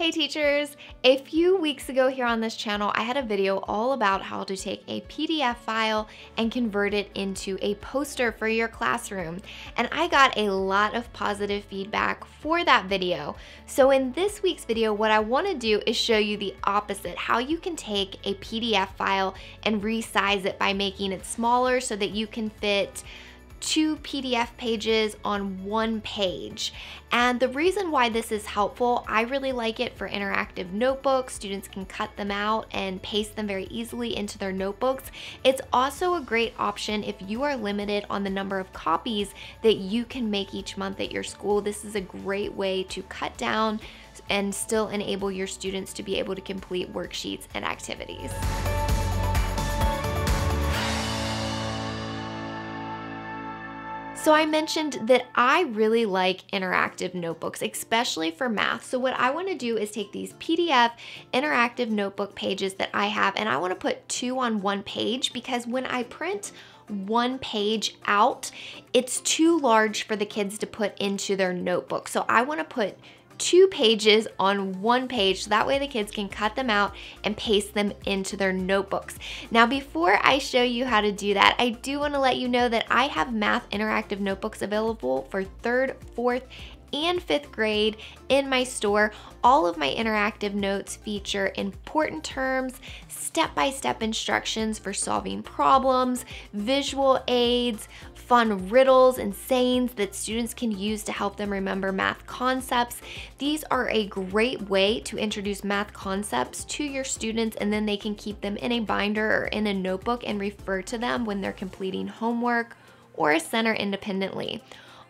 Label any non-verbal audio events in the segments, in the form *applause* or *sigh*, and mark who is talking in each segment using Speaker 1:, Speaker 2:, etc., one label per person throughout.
Speaker 1: Hey teachers! A few weeks ago here on this channel, I had a video all about how to take a PDF file and convert it into a poster for your classroom. And I got a lot of positive feedback for that video. So in this week's video, what I wanna do is show you the opposite, how you can take a PDF file and resize it by making it smaller so that you can fit two PDF pages on one page. And the reason why this is helpful, I really like it for interactive notebooks. Students can cut them out and paste them very easily into their notebooks. It's also a great option if you are limited on the number of copies that you can make each month at your school. This is a great way to cut down and still enable your students to be able to complete worksheets and activities. So I mentioned that I really like interactive notebooks, especially for math. So what I wanna do is take these PDF interactive notebook pages that I have and I wanna put two on one page because when I print one page out, it's too large for the kids to put into their notebook. So I wanna put two pages on one page so that way the kids can cut them out and paste them into their notebooks. Now before I show you how to do that, I do want to let you know that I have math interactive notebooks available for third, fourth, and fifth grade in my store. All of my interactive notes feature important terms, step-by-step -step instructions for solving problems, visual aids, fun riddles and sayings that students can use to help them remember math concepts. These are a great way to introduce math concepts to your students and then they can keep them in a binder or in a notebook and refer to them when they're completing homework or a center independently.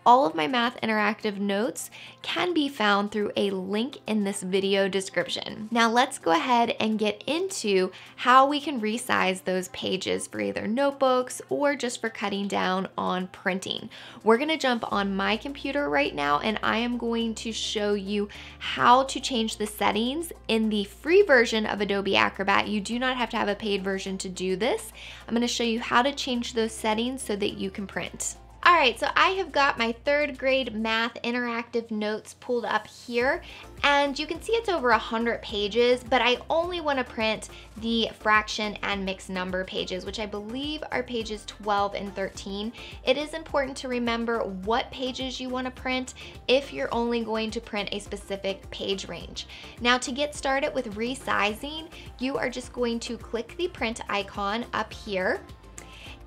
Speaker 1: All of my math interactive notes can be found through a link in this video description. Now let's go ahead and get into how we can resize those pages for either notebooks or just for cutting down on printing. We're gonna jump on my computer right now and I am going to show you how to change the settings in the free version of Adobe Acrobat. You do not have to have a paid version to do this. I'm gonna show you how to change those settings so that you can print. All right, so I have got my third grade math interactive notes pulled up here and you can see it's over 100 pages, but I only wanna print the fraction and mixed number pages, which I believe are pages 12 and 13. It is important to remember what pages you wanna print if you're only going to print a specific page range. Now to get started with resizing, you are just going to click the print icon up here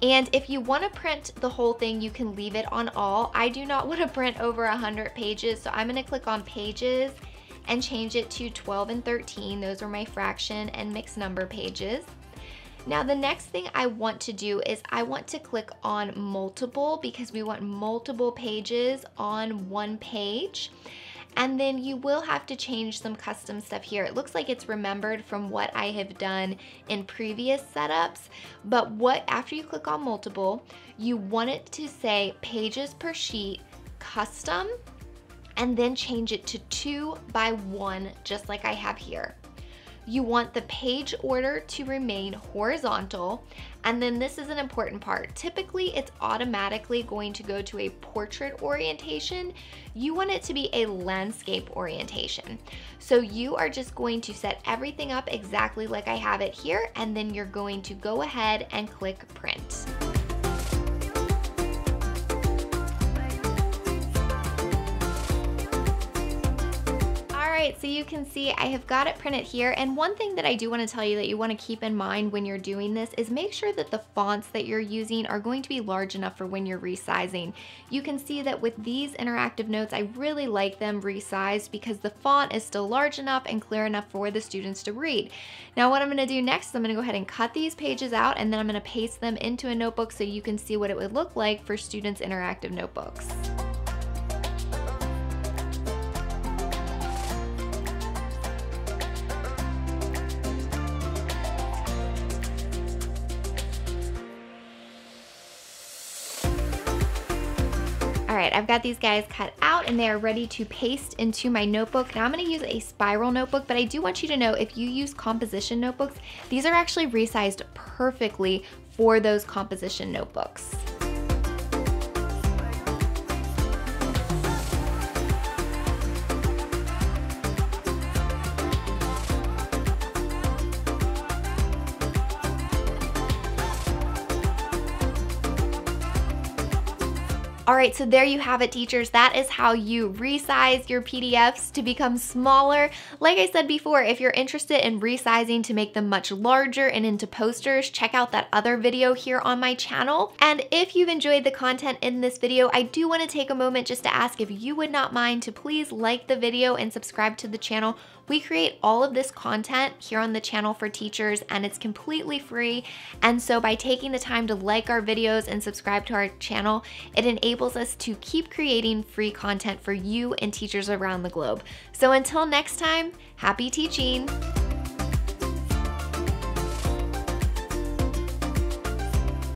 Speaker 1: and if you wanna print the whole thing, you can leave it on all. I do not *laughs* wanna print over 100 pages, so I'm gonna click on pages and change it to 12 and 13. Those are my fraction and mixed number pages. Now the next thing I want to do is I want to click on multiple because we want multiple pages on one page and then you will have to change some custom stuff here. It looks like it's remembered from what I have done in previous setups, but what after you click on multiple, you want it to say pages per sheet custom and then change it to two by one, just like I have here. You want the page order to remain horizontal. And then this is an important part. Typically, it's automatically going to go to a portrait orientation. You want it to be a landscape orientation. So you are just going to set everything up exactly like I have it here, and then you're going to go ahead and click print. Right, so you can see I have got it printed here. And one thing that I do wanna tell you that you wanna keep in mind when you're doing this is make sure that the fonts that you're using are going to be large enough for when you're resizing. You can see that with these interactive notes, I really like them resized because the font is still large enough and clear enough for the students to read. Now what I'm gonna do next is I'm gonna go ahead and cut these pages out and then I'm gonna paste them into a notebook so you can see what it would look like for students' interactive notebooks. All right, I've got these guys cut out and they are ready to paste into my notebook. Now I'm gonna use a spiral notebook, but I do want you to know if you use composition notebooks, these are actually resized perfectly for those composition notebooks. All right, so there you have it, teachers. That is how you resize your PDFs to become smaller. Like I said before, if you're interested in resizing to make them much larger and into posters, check out that other video here on my channel. And if you've enjoyed the content in this video, I do wanna take a moment just to ask if you would not mind to please like the video and subscribe to the channel. We create all of this content here on the channel for teachers and it's completely free. And so by taking the time to like our videos and subscribe to our channel, it enables us to keep creating free content for you and teachers around the globe. So until next time, happy teaching!